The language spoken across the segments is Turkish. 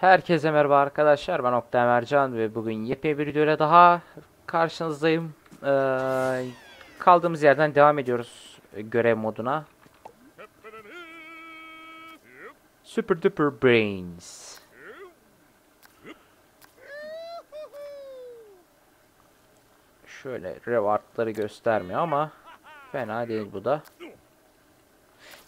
Herkese merhaba arkadaşlar. Ben Oktay Mercan ve bugün yepyeni bir videoyla daha karşınızdayım. Ee, kaldığımız yerden devam ediyoruz görev moduna. Super Duper Brains. Şöyle rewardları göstermiyor ama fena değil bu da.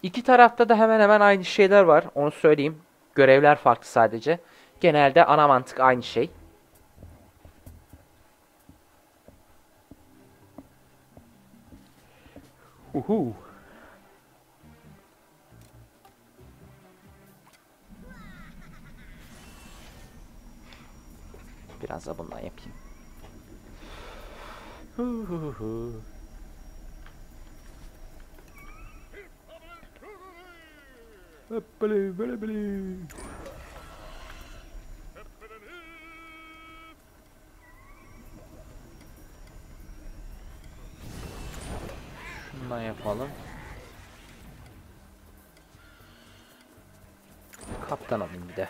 İki tarafta da hemen hemen aynı şeyler var. Onu söyleyeyim. Görevler farklı sadece. Genelde ana mantık aynı şey. Uhu. Biraz da bundan yapayım. Huhuhu. Hoppala, böyle böyle. Şundan yapalım. Kaptan alayım bir de.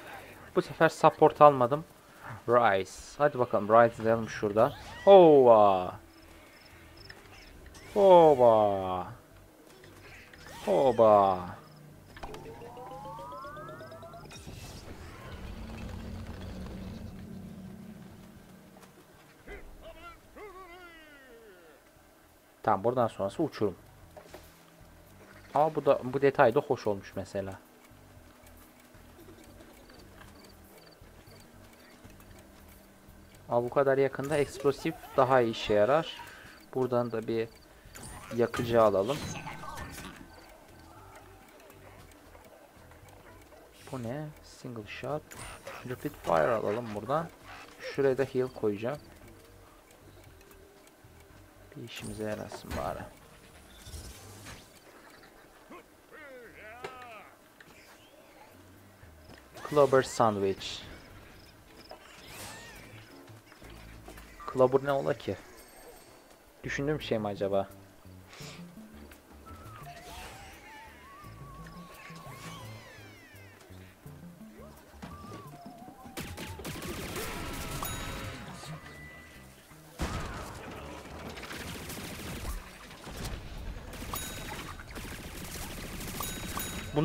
Bu sefer support almadım. Rice. Hadi bakalım Rice alalım şurada. Hova. Hova. Hova. Tamam buradan sonrası uçurum. Ama bu da bu detay da hoş olmuş mesela. Ama bu kadar yakında eksplosif daha iyi işe yarar. Buradan da bir yakıcı alalım. Bu ne? Single shot. Rapid fire alalım buradan. Şuraya da heal koyacağım. Bir işimize yarasın bari. Clubber sandwich. Clubber ne ola ki? Düşündüğüm şey mi acaba?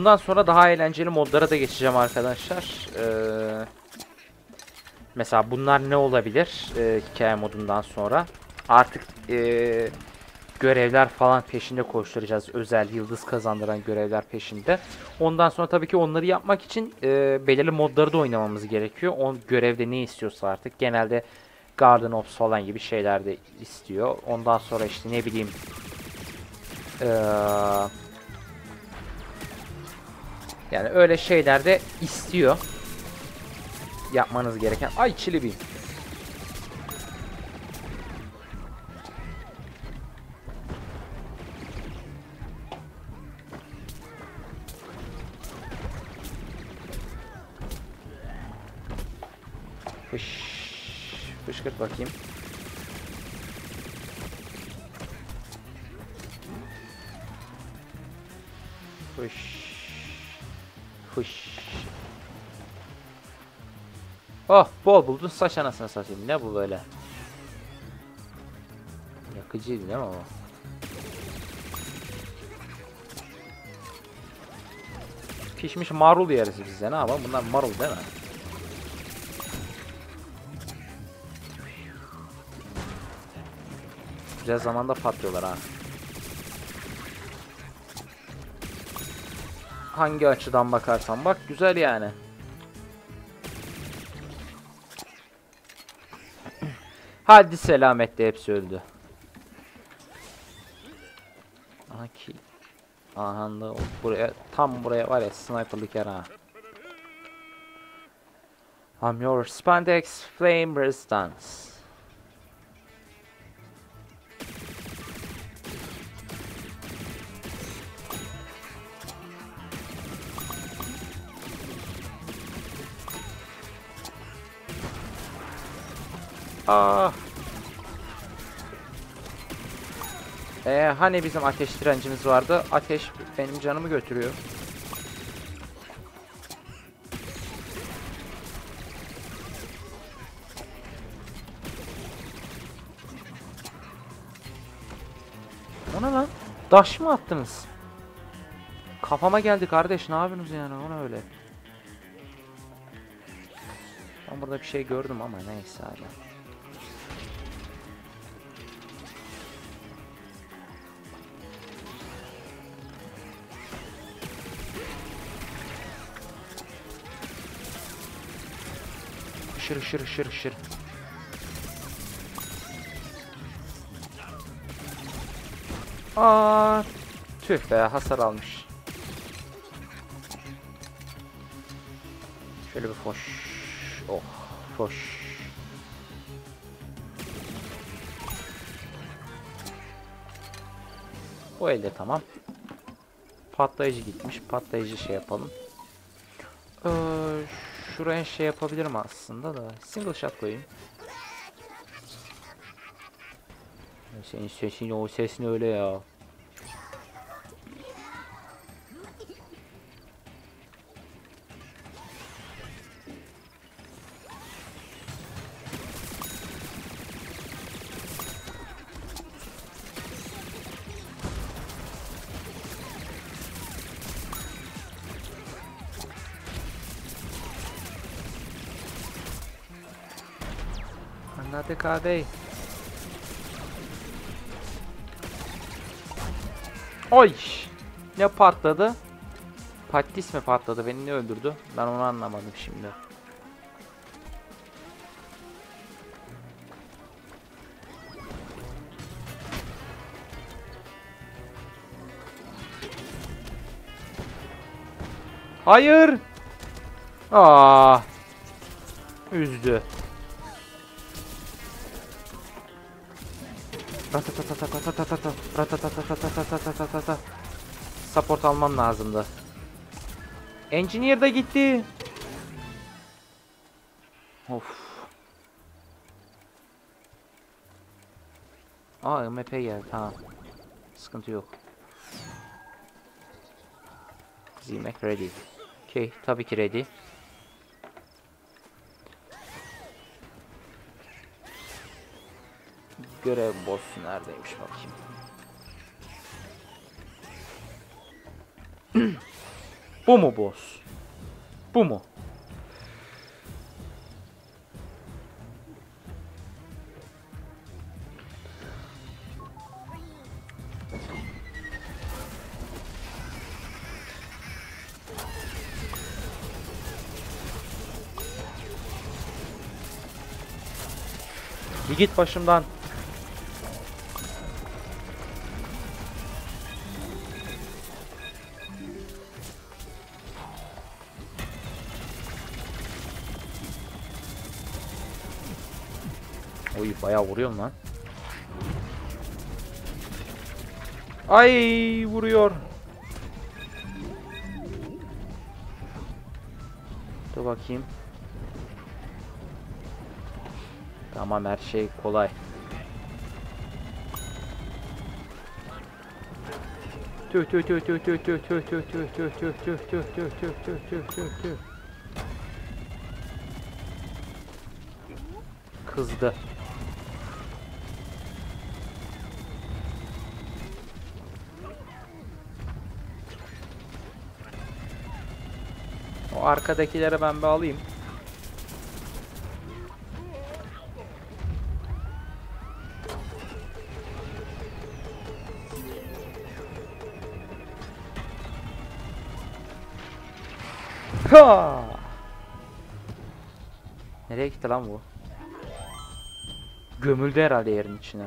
Bundan sonra daha eğlenceli modlara da geçeceğim arkadaşlar. Ee, mesela bunlar ne olabilir ee, hikaye modundan sonra? Artık ee, görevler falan peşinde koşturacağız. Özel yıldız kazandıran görevler peşinde. Ondan sonra tabii ki onları yapmak için ee, belirli modları da oynamamız gerekiyor. O görevde ne istiyorsa artık. Genelde Garden Ops falan gibi şeyler de istiyor. Ondan sonra işte ne bileyim... Eee... Yani öyle şeyler de istiyor. Yapmanız gereken. Ay çili bir. Fış. Fışkırt bakayım. Fış. Fış. Oh bol buldun saç anasını satayım. Ne bu böyle? Yakıcıydı değil mi o? Pişmiş marul yeriz bize ne yapalım? Bunlar marul değil mi? Güzel zamanda patlıyorlar ha. Hangi açıdan bakarsan bak güzel yani. Hadi selametle hepsi öldü. Aha ki. Aha buraya tam buraya var ya sniperlık yer. I'm your spandex flame resistance. Ee, hani bizim ateş direncimiz vardı? Ateş benim canımı götürüyor. Ona lan taş mı attınız? Kafama geldi kardeş ne yapıyorsunuz yani ona öyle. Ben burada bir şey gördüm ama neyse hala. Hışır hışır hışır hışır. Aa, tüh be hasar almış. Şöyle bir foş. Oh, foş. Bu elde tamam. Patlayıcı gitmiş. Patlayıcı şey yapalım. Ee, şuraya şey yapabilirim aslında da. Single shot koyayım. Senin sesin o sesin öyle ya. Abi. Oy! Ne patladı? Patis mi patladı? Beni ne öldürdü? Ben onu anlamadım şimdi. Hayır! Aa! Üzdü. Support almam lazımdı. Engineer da gitti. Of. Aa MP geldi tamam. Sıkıntı yok. Zimek ready. Okay tabii ki ready. Görev boss neredeymiş bakayım. Bu mu boss? Bu mu? Git başımdan. Oy bayağı vuruyorum lan. Ay vuruyor. Dur bakayım. Tamam her şey kolay. Tüh tüh tüh tüh tüh tüh tüh tüh tüh tüh tüh tüh tüh tüh tüh tüh tüh tüh tüh Kızdı. O arkadakileri ben bir alayım. Ha! Nereye gitti lan bu? Gömüldü herhalde yerin içine.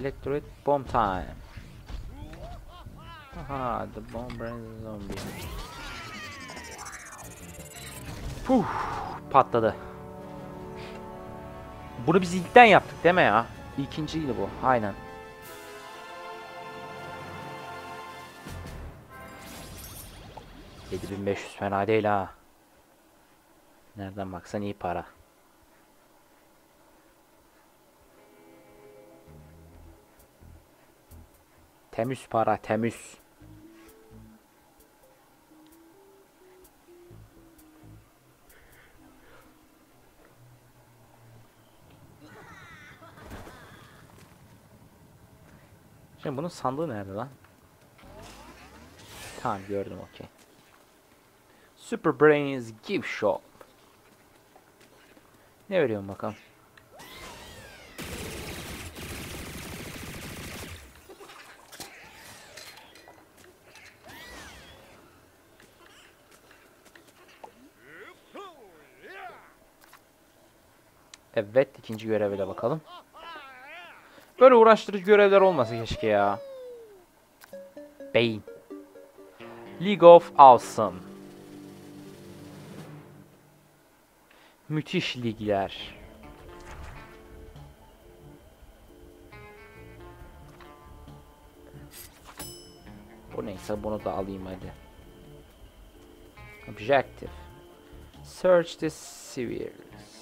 Electroid bomb time. Aha, the bomb brings zombie. Puh, patladı. Bunu biz ilkten yaptık değil mi ya? İkinciydi bu, aynen. Yedi bin beş fena değil ha. Nereden baksan iyi para. Temiz para, temiz. Şimdi bunun sandığı nerede lan? Tamam gördüm okey. Super Brains Gift Shop. Ne veriyorum bakalım. Evet ikinci göreve de bakalım. Böyle uğraştırıcı görevler olmasa keşke ya. Beyin. League of Awesome. Müthiş ligler. Bu neyse bunu da alayım hadi. Objective. Search the spheres.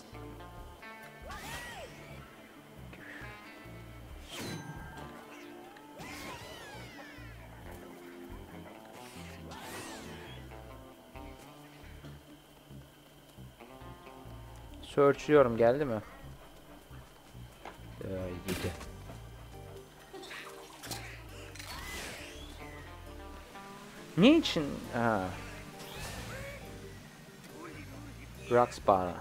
Searchliyorum geldi mi? Ee, yedi. Ne için? Ha. Roxbara.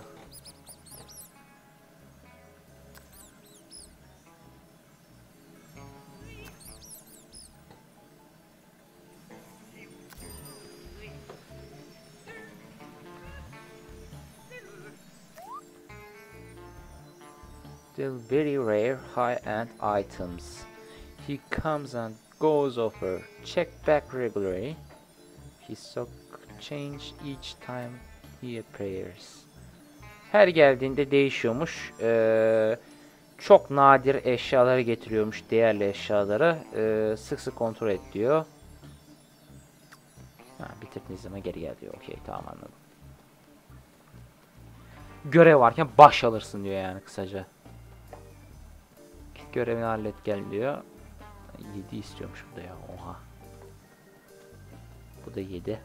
Still very rare high-end items. He comes and goes over. Check back regularly. His stock change each time he appears. Her geldiğinde değişiyormuş. Ee, çok nadir eşyaları getiriyormuş. Değerli eşyaları. Ee, sık sık kontrol et diyor. Ha, bitirdiğiniz zaman geri gel diyor. Okey tamam anladım. Görev varken baş alırsın diyor yani kısaca. Görevini hallet gel diyor. 7 istiyormuş bu da ya. Oha. Bu da 7.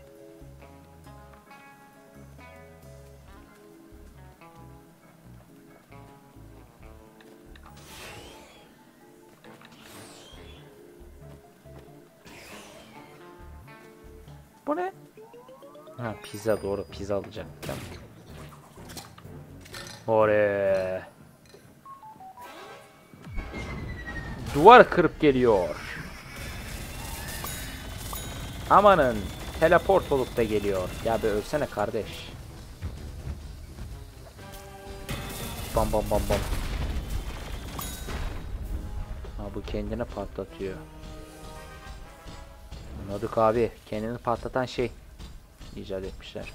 Bu ne? Ha pizza doğru pizza alacaktım. Oraya. Duvar kırıp geliyor. Amanın teleport olup da geliyor. Ya be ölsene kardeş. Bam bam bam bam. Ha bu kendini patlatıyor. Anladık abi. Kendini patlatan şey icat etmişler.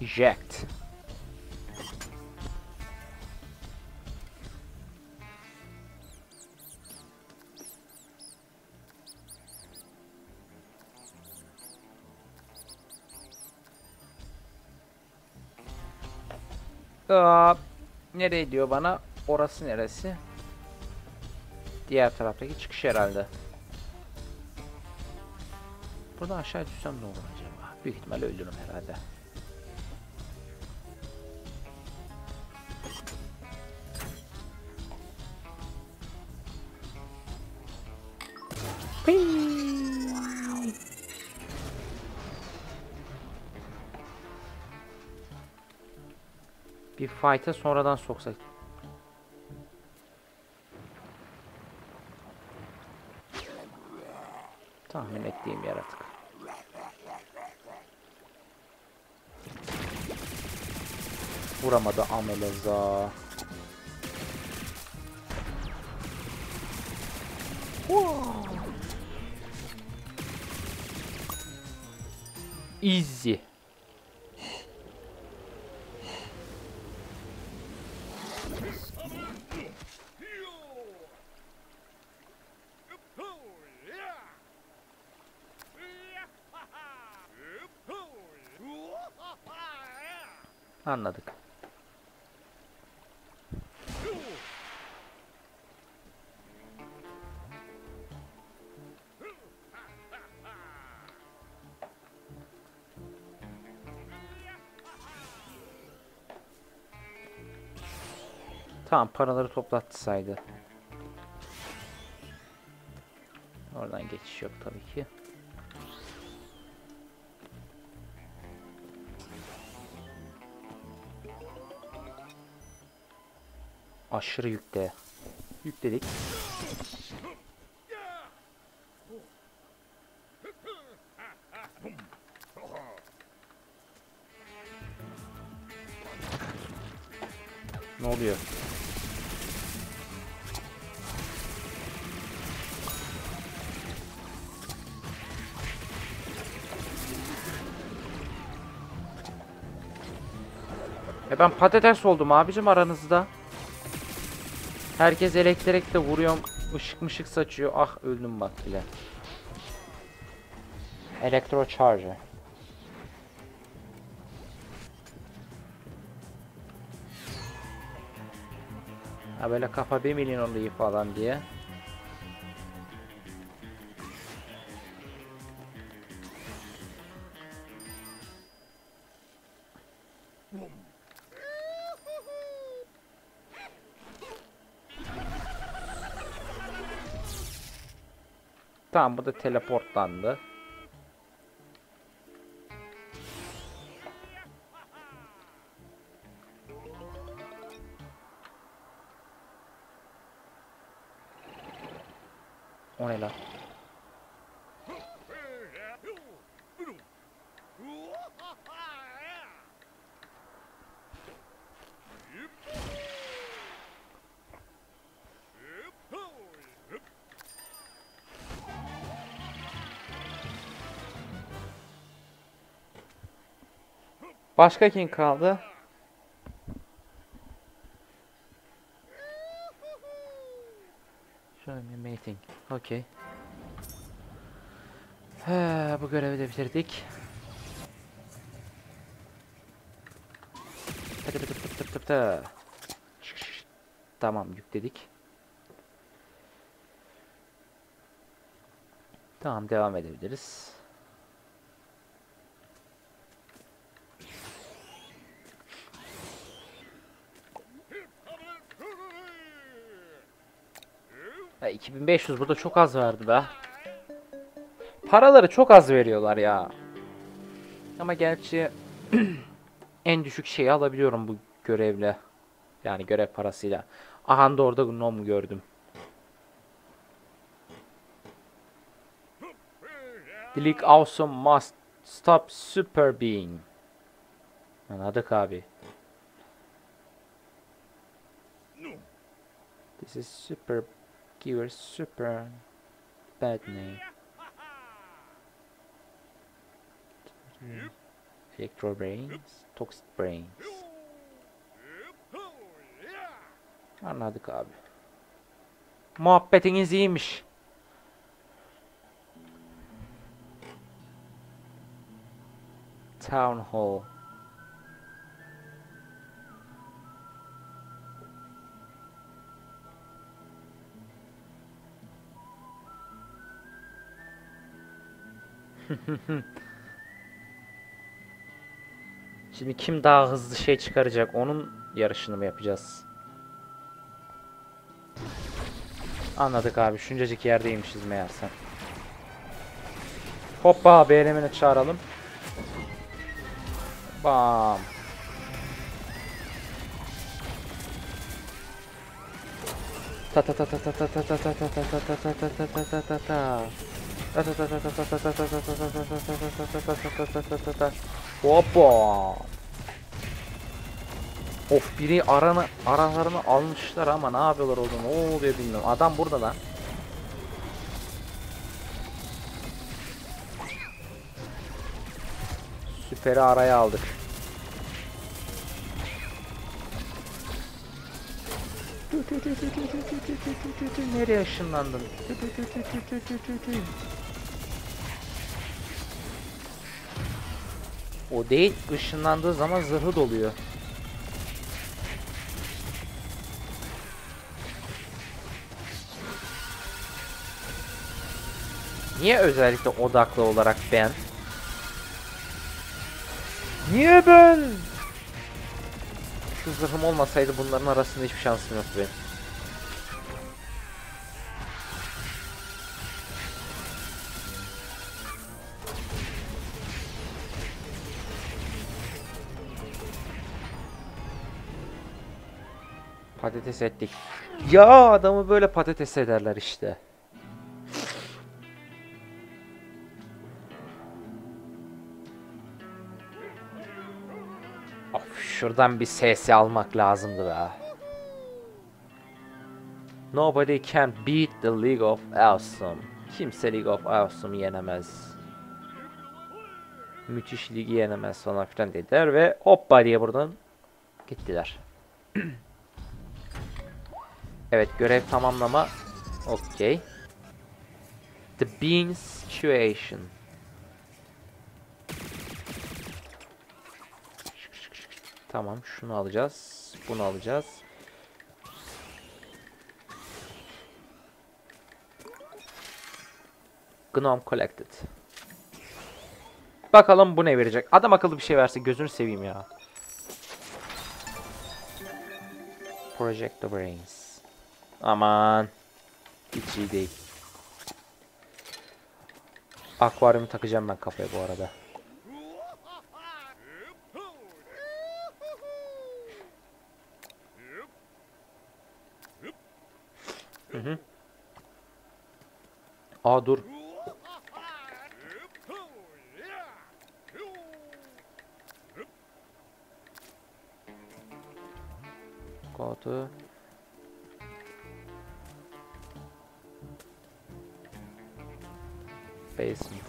Eject. Aa, nereye diyor bana? Orası neresi? Diğer taraftaki çıkış herhalde. Buradan aşağı düşsem ne olur acaba? Büyük ihtimalle ölürüm herhalde. Bir fight'a sonradan soksak. Tahmin ettiğim yaratık. Vuramadı Ameleza. Easy. Anladık. Tamam paraları toplatsaydı. Oradan geçiş yok tabii ki. Aşırı yükle. Yükledik. Ne oluyor? E ben patates oldum abicim aranızda. Herkes elektrikle vuruyorum. ışık mışık saçıyor. Ah öldüm bak bile. Elektro charger. Ha böyle kafa bir milyon oluyor falan diye. Tamam bu da teleportlandı. O ne lan? Başka kim kaldı? Show me mating. Okay. Ha, bu görevi de bitirdik. Tamam yükledik. Tamam devam edebiliriz. Ya 2500 burada çok az verdi be. Paraları çok az veriyorlar ya. Ama gerçi en düşük şeyi alabiliyorum bu görevle. Yani görev parasıyla. Aha da orada Gnome gördüm. Delete awesome must stop super being. Anladık abi. This is super giver super bad name. Electro brains, toxic brains. Anladık abi. Muhabbetiniz iyiymiş. Town Hall. Şimdi kim daha hızlı şey çıkaracak onun yarışını mı yapacağız? Anladık abi. Şuncacık yerdeymişiz meğerse. Hoppa bir elemini çağıralım. Bam. Ta ta ta ta ta ta ta ta ta ta ta ta ta ta ta ta ta ta. Hoppa. Of biri aranı aralarını almışlar ama ne yapıyorlar orada ne oluyor bilmiyorum. Adam burada lan. Süperi araya aldık. Nereye ışınlandın? O değil, ışınlandığı zaman zırhı doluyor. Niye özellikle odaklı olarak ben? Niye ben? Şu zırhım olmasaydı bunların arasında hiçbir şansım yoktu benim. Patates ettik. Ya adamı böyle patates ederler işte. Of şuradan bir SS almak lazımdı be. Nobody can beat the League of Awesome. Kimse League of Awesome yenemez. Müthiş ligi yenemez falan filan dediler ve hoppa diye buradan gittiler. evet görev tamamlama. Okey. The Bean Situation. Tamam şunu alacağız. Bunu alacağız. Gnome collected. Bakalım bu ne verecek. Adam akıllı bir şey verse gözünü seveyim ya. Project the Brains. Aman. Hiç iyi değil. Akvaryumu takacağım ben kafaya bu arada. Hı hı. Aa dur. Kodu.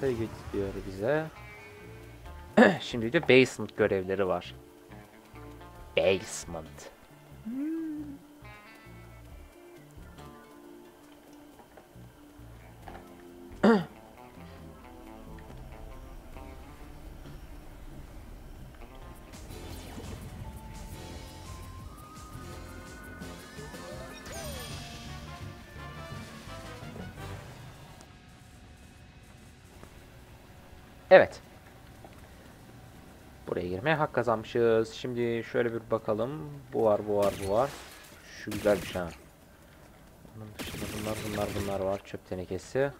Basement'a git bize. Şimdi de basement görevleri var. Basement. Evet. Buraya girmeye hak kazanmışız. Şimdi şöyle bir bakalım. Bu var, bu var, bu var. Şu güzelmiş ha. Onun dışında bunlar, bunlar, bunlar var. Çöp tenekesi.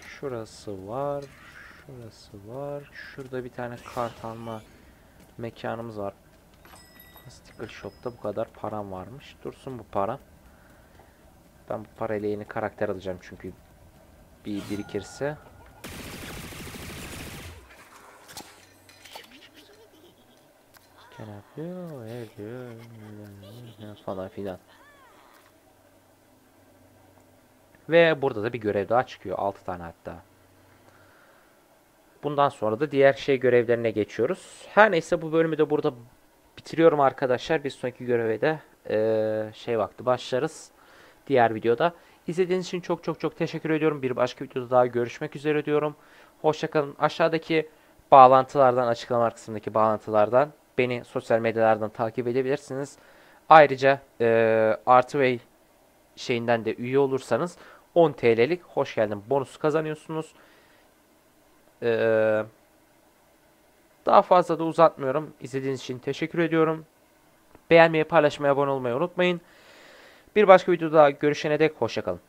Şurası var. Şurası var. Şurada bir tane kart alma mekanımız var. Sticker Shop'ta bu kadar param varmış. Dursun bu para. Ben bu parayla yeni karakter alacağım çünkü bir birikirse. Ne yapıyor? Ediyor. Falan filan. Ve burada da bir görev daha çıkıyor. 6 tane hatta. Bundan sonra da diğer şey görevlerine geçiyoruz. Her neyse bu bölümü de burada bitiriyorum arkadaşlar. Bir sonraki göreve de eee, şey vakti başlarız. Diğer videoda. İzlediğiniz için çok çok çok teşekkür ediyorum. Bir başka videoda daha görüşmek üzere diyorum. Hoşçakalın. Aşağıdaki bağlantılardan, açıklama kısmındaki bağlantılardan beni sosyal medyalardan takip edebilirsiniz. Ayrıca eee Artway şeyinden de üye olursanız 10 TL'lik hoş geldin bonus kazanıyorsunuz. Eee, daha fazla da uzatmıyorum. İzlediğiniz için teşekkür ediyorum. Beğenmeyi, paylaşmayı, abone olmayı unutmayın. Bir başka videoda görüşene dek hoşçakalın.